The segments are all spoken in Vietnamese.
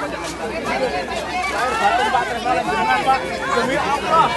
Lahir batin Pak Tresna jenengan Pak. Demi Allah.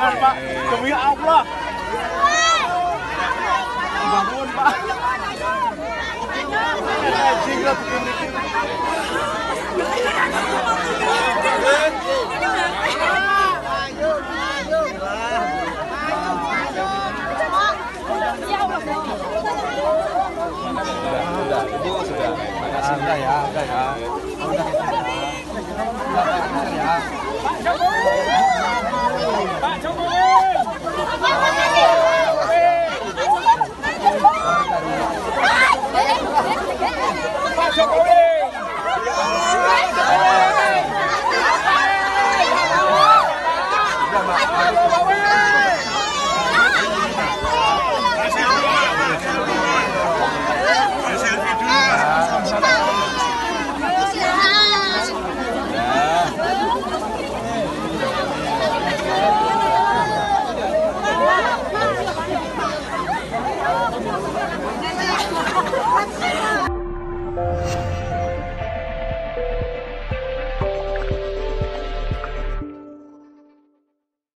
jangan pak demi Allah bangun pak jingga begini Sudah, ibu sudah. Makasih. Sudah ya, sudah ya. Sudah. Sudah ya. Pak, Go, go, go.